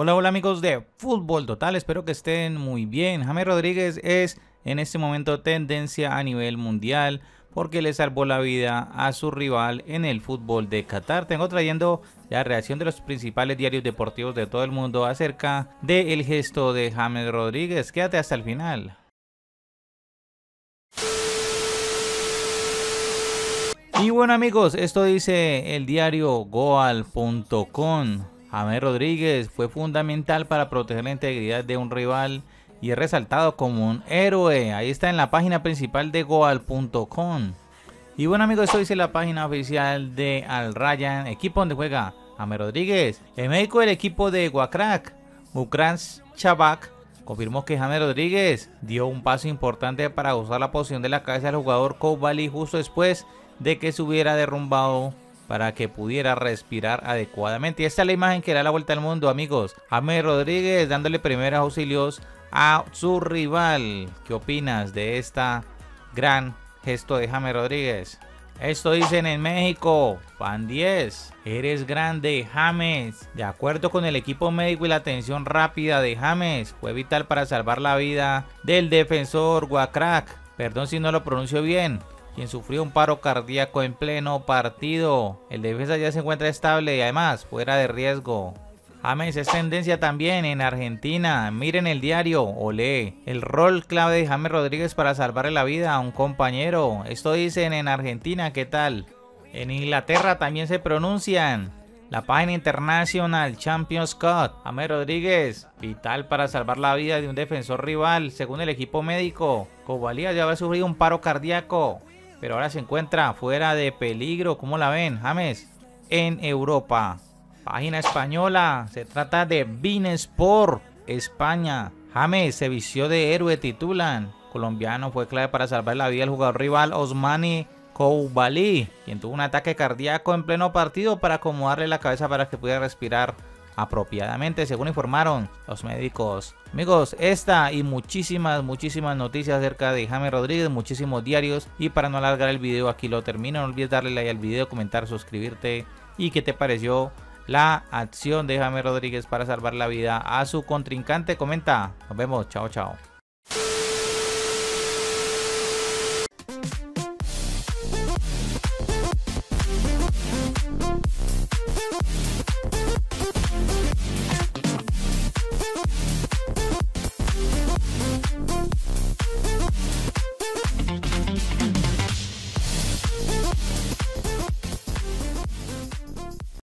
Hola, hola amigos de Fútbol Total, espero que estén muy bien. James Rodríguez es en este momento tendencia a nivel mundial porque le salvó la vida a su rival en el fútbol de Qatar. Tengo trayendo la reacción de los principales diarios deportivos de todo el mundo acerca del gesto de James Rodríguez. Quédate hasta el final. Y bueno amigos, esto dice el diario goal.com. James Rodríguez fue fundamental para proteger la integridad de un rival y es resaltado como un héroe. Ahí está en la página principal de goal.com. Y bueno amigos, esto dice la página oficial de Al Ryan, equipo donde juega James Rodríguez. El médico del equipo de Guacrac, Ukran Chabak, confirmó que James Rodríguez dio un paso importante para usar la posición de la cabeza del jugador Koubali justo después de que se hubiera derrumbado para que pudiera respirar adecuadamente. Y esta es la imagen que da la vuelta al mundo, amigos. James Rodríguez dándole primeros auxilios a su rival. ¿Qué opinas de esta gran gesto de James Rodríguez? Esto dicen en México, fan 10, eres grande James. De acuerdo con el equipo médico y la atención rápida de James, fue vital para salvar la vida del defensor Guacrac. Perdón si no lo pronuncio bien, quien sufrió un paro cardíaco en pleno partido. El defensa ya se encuentra estable y además fuera de riesgo. James es tendencia también en Argentina. Miren el diario o lee el rol clave de James Rodríguez para salvarle la vida a un compañero. Esto dicen en Argentina, ¿qué tal? En Inglaterra también se pronuncian. La página internacional Champions Cup. James Rodríguez, vital para salvar la vida de un defensor rival, según el equipo médico. Cobalía ya había sufrido un paro cardíaco, pero ahora se encuentra fuera de peligro. ¿Cómo la ven, James? En Europa. Página española. Se trata de Sport España. James se vició de héroe, titulan. Colombiano fue clave para salvar la vida del jugador rival Osmani Koubalí, quien tuvo un ataque cardíaco en pleno partido para acomodarle la cabeza para que pudiera respirar apropiadamente, según informaron los médicos. Amigos, esta y muchísimas, muchísimas noticias acerca de James Rodríguez, muchísimos diarios. Y para no alargar el video, aquí lo termino. No olvides darle like al video, comentar, suscribirte. ¿Y qué te pareció la acción de James Rodríguez para salvar la vida a su contrincante. Comenta. Nos vemos. Chao, chao.